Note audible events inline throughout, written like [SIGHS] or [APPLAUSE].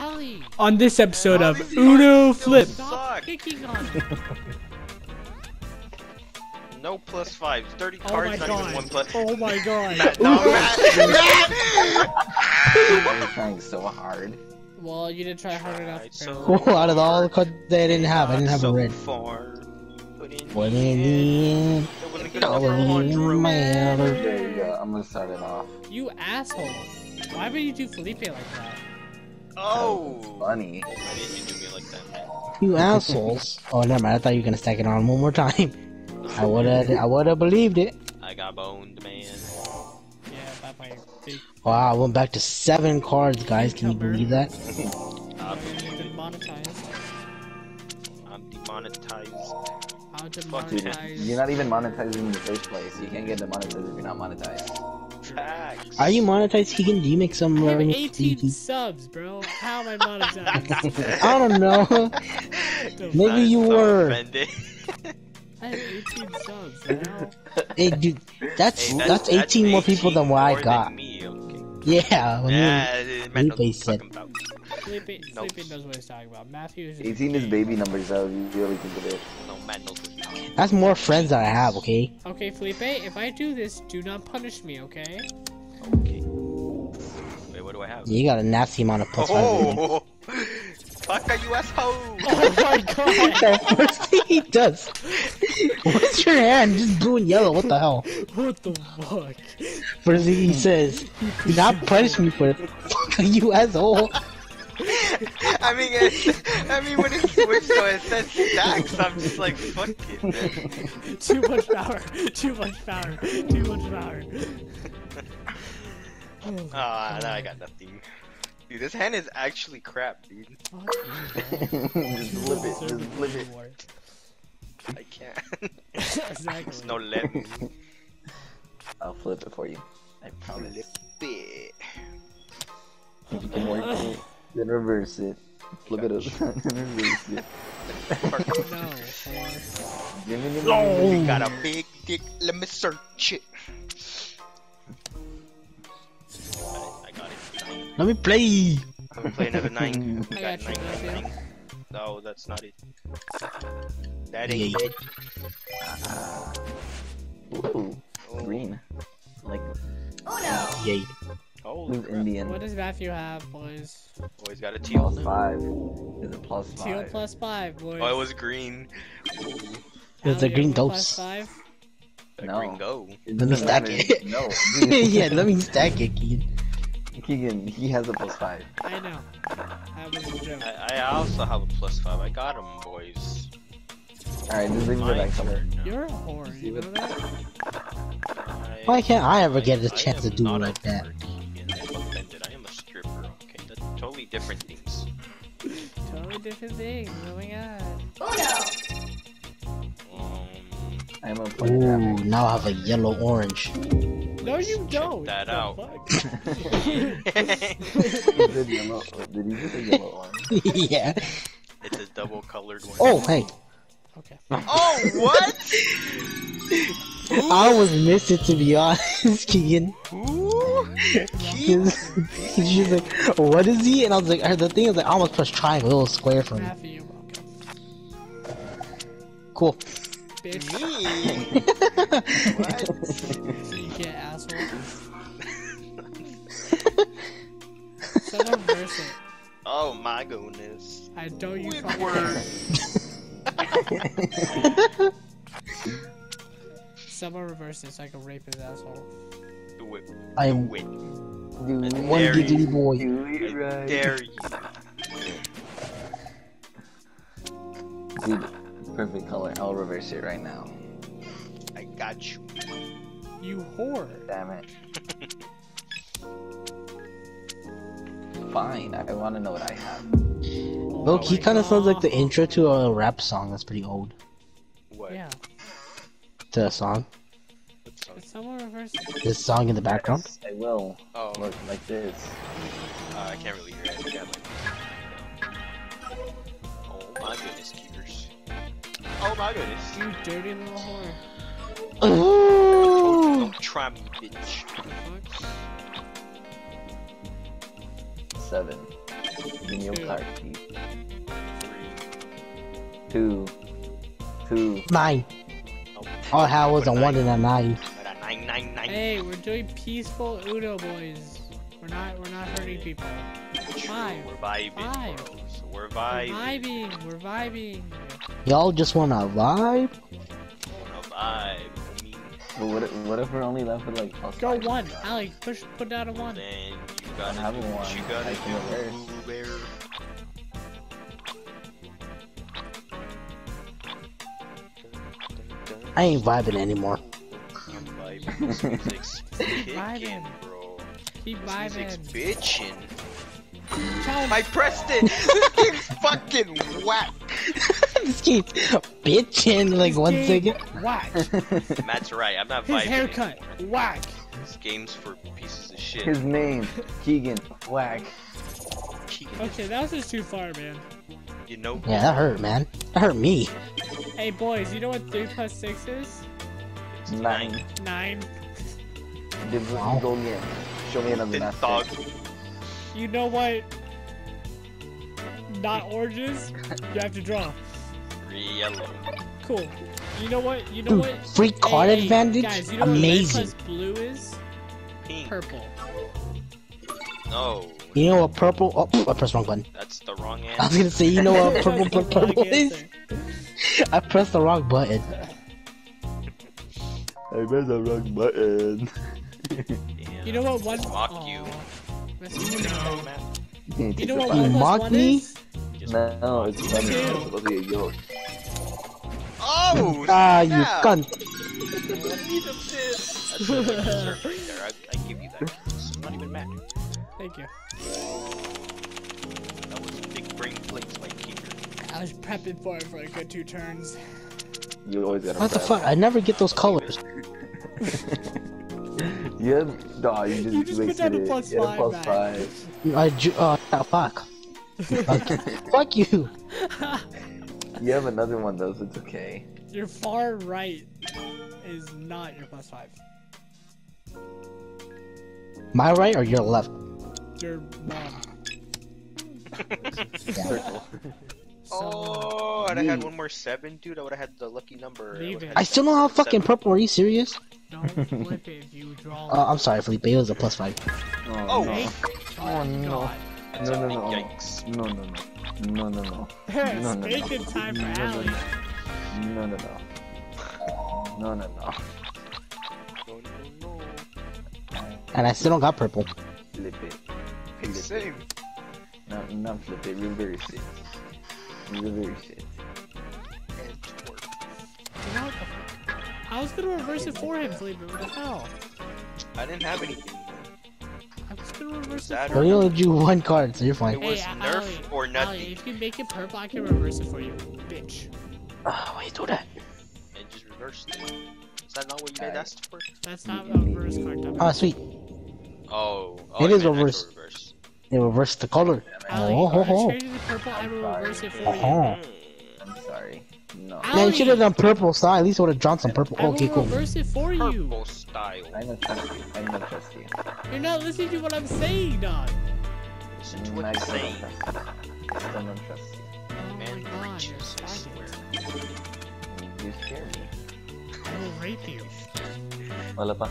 Ali. On this episode of Ali's Uno still Flip. Stop picking on. [LAUGHS] No plus five. 30 Oh cards, my not god. even one plus. Oh my [LAUGHS] god. Matt, no, Matt, Matt! You're trying so hard. Well, you didn't try hard enough. So apparently. Cool, out of all the cards that I didn't have, I didn't have so a red. Far, but in What the in end, the it wasn't good All enough for in Andrew. matter. There you go. I'm gonna start it off. You asshole. Why would you do Felipe like that? Oh! Funny. Why didn't you do me like that, Matt? You assholes. [LAUGHS] Oh, never mind. I thought you were gonna stack it on one more time. [LAUGHS] I would've, I would've believed it. I got boned, man. Yeah, that might be. Wow, I went back to seven cards, guys. Can you believe that? You've been monetized. I'm demonetized. How to Fuck Dude, monetize. you're not even monetized in the first place. You can't get demonetized if you're not monetized. Facts. Are you monetized, Keegan? Do you make some I have revenue? 18 subs, bro. How am I monetized? [LAUGHS] [LAUGHS] I don't know. Maybe you so were. Offended. I have 18 subs. Now. hey, dude, that's Hey, that's 18 more people than what I got. Than me, okay. Yeah, when Yeah, Matt knows what Felipe I'm said- talking about. Felipe, No. Felipe knows what he's talking about. Matthew is just 18 is baby numbers, so you really think of it. No, Matt knows what he's talking about. that's more friends that I have. Okay. Okay, Felipe, if I do this, do not punish me, okay? Okay. Wait, what do I have? You got a nasty amount of plus five. Oh! Fuck are US asshole! Oh my god! The first thing he does. What's your hand? Just blue and yellow. What the hell? what the fuck? First thing he says, "Do not punish me for it." Fuck are you asshole? I mean, it, I mean, when it switched so it said stacks, I'm just like, fuck it, man. [LAUGHS] Too much power. Too much power. Too much power. Oh, [LAUGHS] Ah, now I got nothing. Dude, this hand is actually crap, dude. fuck just flip it, just flip it. more. I can't. [LAUGHS] exactly. There's no let me. I'll flip it for you. I promise. Flip it. You can work it, then reverse it. Flip it up, then reverse it. No. Oh. We got a big dick. Let me search it. I, I got it. Let me play. Let me play another nine. [LAUGHS] I got you, nine, nine, Matthew. nine. No, that's not it. That Yeah, ain't it. Ooh, green. Like Oh no. Yay. Oh, blue Indian. What does Matthew have, boys? always got a teal. Plus five. Is it plus Teal five? plus five, boys. Oh, it was green. It's a green you have plus dose. Five? A No. green go. Let me stack it. No. [LAUGHS] yeah, let me stack it, Keegan. Keegan, he has a plus five. I know. That was a joke. I, I also have a plus five. I got him, boys. Alright, just leave it My that color. You're a whore, you know that? Why can't I ever get a chance to do like that? Different things. Totally different things. Oh my god. Oh Um, I'm a player. Ooh, now I have a yellow orange. No, you don't. that The out. fuck? [LAUGHS] [LAUGHS] He said yellow. Did he just say yellow one? [LAUGHS] yeah. it's a double colored one. Oh, hey. Okay. Oh, what? I was missing to be honest, Keegan. Who? Cause [LAUGHS] she's like, what is he? And I was like, the thing is like, I almost pressed triangle, it was square for me. Matthew. Cool. Bitch. Me? [LAUGHS] what? You can't asshole. Someone verse it. Oh my goodness. I don't you With fucking words. Someone reverse it so I can rape his asshole. Do it. I'm Do it. Dude, I one dare giggity you. boy. do it I right. dare you. Dude, perfect color. I'll reverse it right now. I got you. You whore. Damn it. Fine, I want to know what I have. Oh, Low key my kind of sounds like the intro to a rap song that's pretty old. What? Yeah. To a song. What song? Did someone reverse it? This song in the background. I will. Oh, Look, like this. uh, I can't really hear it. Yeah, like... Oh my goodness, Keepers. Oh my goodness. You dirty little whore. Ooh. Don't try me, bitch. Fuck. Seven. Give me your Two. Two. Two. Nine. Oh, All I had was a one nine. and a nine. Hey, we're doing peaceful Uno, boys. We're not. We're not hurting people. True, Five. We're vibing, Five. bros. We're We're vibing. vibing. We're vibing. Y'all just wanna vibe? Wanna vibe. But what if, what if we're only left with like plus Go five? one, Alex. Push. Put down a one. Then you gotta have do a one. you gotta I can reverse. do, Bear. I ain't vibing anymore. You [LAUGHS] vibing. Kicking, bro. Keep This vibing. bitching. I pressed it. [LAUGHS] this game's fucking whack. [LAUGHS] this game, bitchin' like one Game second. Whack. Matt's right. I'm not His vibing. haircut. anymore. Whack. This game's for pieces of shit. His name, Keegan. Whack. Keegan, Okay, that was just too far, man. You know. Yeah, that hurt, man. That hurt me. Hey, boys. You know what three plus six is? It's Nine. Nine. Div- Wow. Go again. Show me another Then master. dog. You know what? Not oranges. You have to draw. Yellow. Cool. You know what? You know Dude, what? free card Hey, hey, advantage? Guys, you know Amazing. plus blue is? Pink. Purple. No. You know what purple? Oh, I pressed wrong button. That's the wrong answer. [LAUGHS] I was gonna say, you know what [LAUGHS] purple, purple, purple is? [LAUGHS] I pressed the wrong button. I pressed the wrong button. Damn. [LAUGHS] You know what one? Mock Aw. you. That's you know. Matt. What one mock one me? is? No, it's funny. Two. It's supposed to be a yoke. Oh! Ah, you snap. cunt. That's really deserved right there. I, I give you that. It's not even mad. Thank you. That was big brain plates by Keeper. I was prepping for it for a good two turns. You always gotta What the fuck? I never get those colors. [LAUGHS] You have, no, you just, You just put wasted down a plus You five plus five. I ju- uh, yeah, fuck. Okay. [LAUGHS] fuck you. You have another one though, so it's okay. Your far right is not your plus five. My right or your left? Your mom. [LAUGHS] Circle. So, Oh, I'd have had one more seven, dude. I would have had the lucky number. Leave would've it. had I still don't have seven. fucking purple. Are you serious? don't [LAUGHS] flip it if you draw. Uh, I'm sorry, Felipe. It was a plus five. Oh. oh no. Thank Oh no. God. That's No, a no, big no. Yikes. No, no, no. No, no, no. [LAUGHS] no, no. Spanking time for No, no, Allie. No, no, no. No, no, no. No, no, no. And I still don't got purple. Flip it. Hey, Flip it. same. No, not flip it. Reverse it. Reverse it. And twerk. What the fuck? I was gonna reverse it for him, Felipe. What the hell? I didn't have anything. I was gonna reverse it Well, for you him. only drew one card, so you're It fine. was Hey, Nerf Allie, or Allie, nothing. if you make it purple, I can reverse it for you, bitch. Oh, why you do that? And just reversed it. Is that not what you guys asked for? That's not a reverse card type. Oh, ah, sweet. Oh. oh It I is meant reverse. Reverse. They reversed the color. Allie, Oh, ho, oh, if ho. you change it to purple, I will Sorry. reverse it for oh, you. Oh. I'm sorry. No. Ow. Man, you should have done purple, style. At least would have drawn some purple. I will Okay, cool. reverse it for you. Purple style. I'm not trust you. I'm not trust you. You're not listening to what I'm saying, dog. Listen to what I I'm saying. don't trust you. I still don't trust you. Oh my Man god, you're preaches, I faggot. swear. You scare me. I will rape you. Wala pa.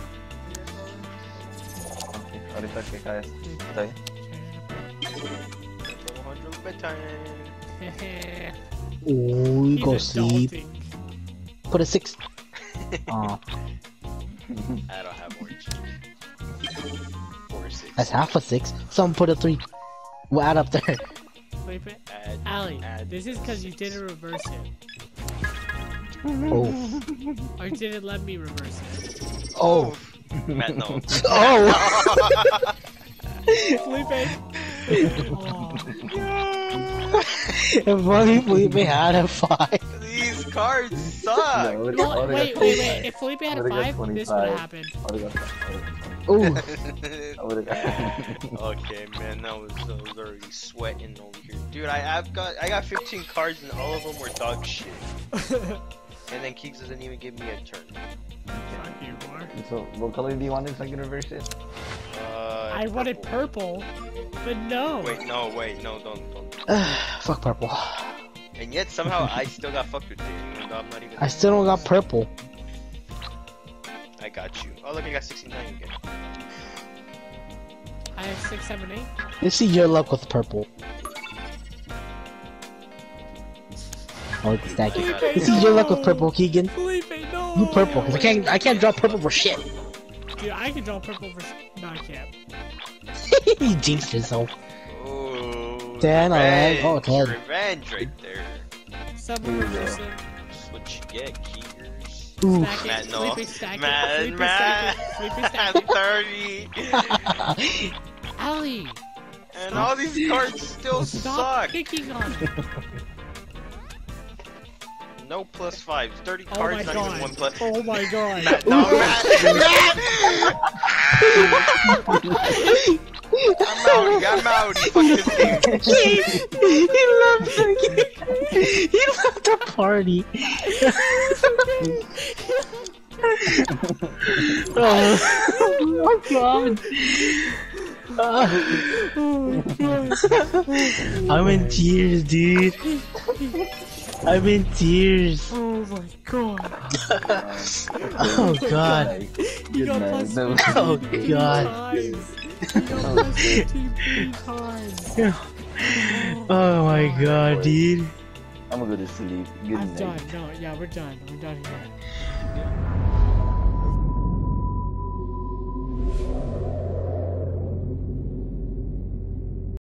Okay, ahorita que caes. Está bien. 100 bedtime. Ooh, He's go sleep. adulting. Put a six. [LAUGHS] Aw, I don't have orange. Four six. that's half a six. Someone put a three. We'll add up there. Sleep it. Add, Allie, add this is because you didn't reverse it. Oh. Or didn't let me reverse it. Oh. Matt, no. [LAUGHS] Oh. Felipe! oh, if only Felipe had a five. These cards suck. I no, wait, wait, wait. If Felipe had a five, this would have happened. I would've got- I would've got- Ooh. [LAUGHS] I okay, man, that was, I was already sweating over here, dude. I, I've got I got 15 cards and all of them were dog shit. [LAUGHS] And then Keeks doesn't even give me a turn. You, Mark. So, what color do you want it so I can reverse it? Uh, I wanted purple, but no. Wait, no, wait, no, don't, don't. [SIGHS] Fuck purple. And yet somehow I still got fucked with it. even though I'm not even. I still don't got purple. I got you. Oh look, I got 69 again. I have six, seven, eight. Let's see your luck with purple. Oh, it's stack it. Felipe, Let's see your luck with purple, Keegan. Felipe, no. You purple, cause I can't, I can't draw purple for shit. Dude, I can draw purple for. No, I can't. [LAUGHS] you jinxed yourself. Oh. Ten, alright. revenge, Oh, ten. Revenge right there. Seven, Here we go. reverse it. That's what you get, Keegers. Ooh. Stack Matt, it. no. Felipe, stack it. Matt, Felipe, Matt. stack it. Felipe, stack I'm it. 30. [LAUGHS] Ali, And all these cards still stop suck. picking on me. No plus five. 30 Oh cards, my not god. even one plus. Oh my god. Matt, no, Matt, Matt! I'm outie, I'm outie. Fuck this game. he, he left the he left the party. [LAUGHS] oh, my god. Oh god. I'm in tears, dude. [LAUGHS] I'm in tears. Oh my god. Oh [LAUGHS] god. You got plus No. Oh Three god. times. You got plus 15. Oh my god, dude. I'm gonna go to sleep. Good I'm night. done. No, yeah, we're done. We're done here.